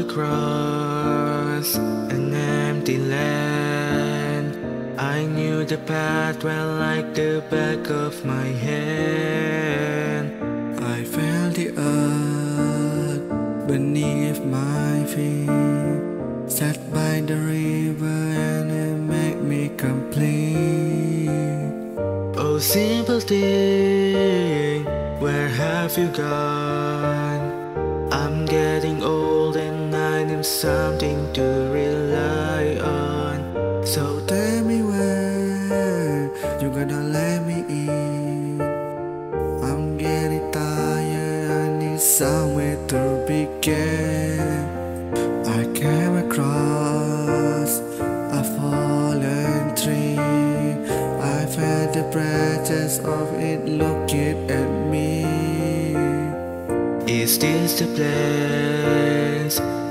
across an empty land. I knew the path well like the back of my hand. I felt the earth beneath my feet. Sat by the river and it made me complete. Oh, simple thing, where have you gone? I'm getting old need something to rely on. So Tell me when you're gonna let me in. I'm getting tired, I need somewhere to begin. I came across a fallen tree. I felt the branches of it looking at me. Is this the place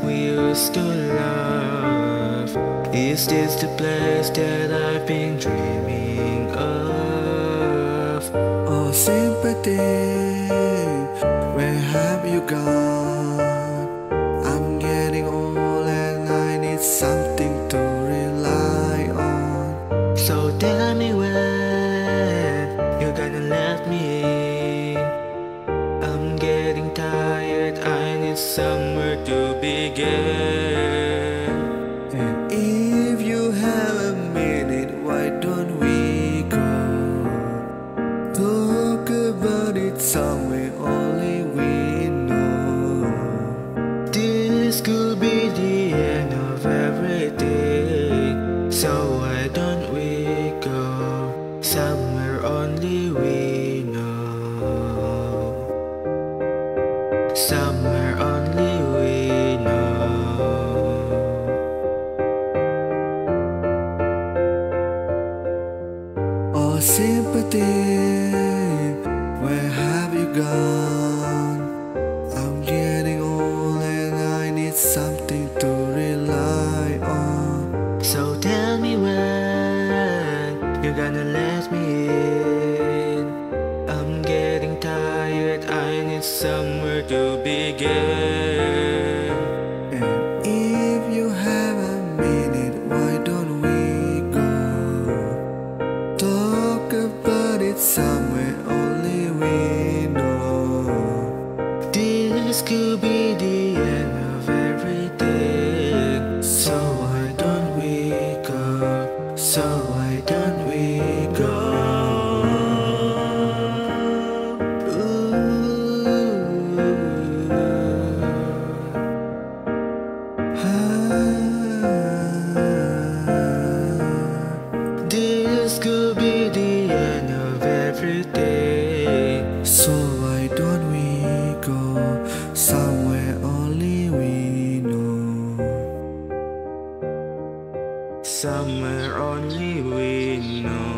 we used to love? Is this the place that I've been dreaming of? Oh, sympathy, where have you gone? I'm getting old and I need something to rely on. So tell me when you're gonna let me in. I'm getting tired, I need somewhere begin. And if you have a minute, why don't we go? Talk about it somewhere where have you gone? I'm getting old and I need something to somewhere only we know. This could be the end of everything. So why don't we go? So why don't we go? Ah. This could be the. somewhere only we know. Somewhere only we know.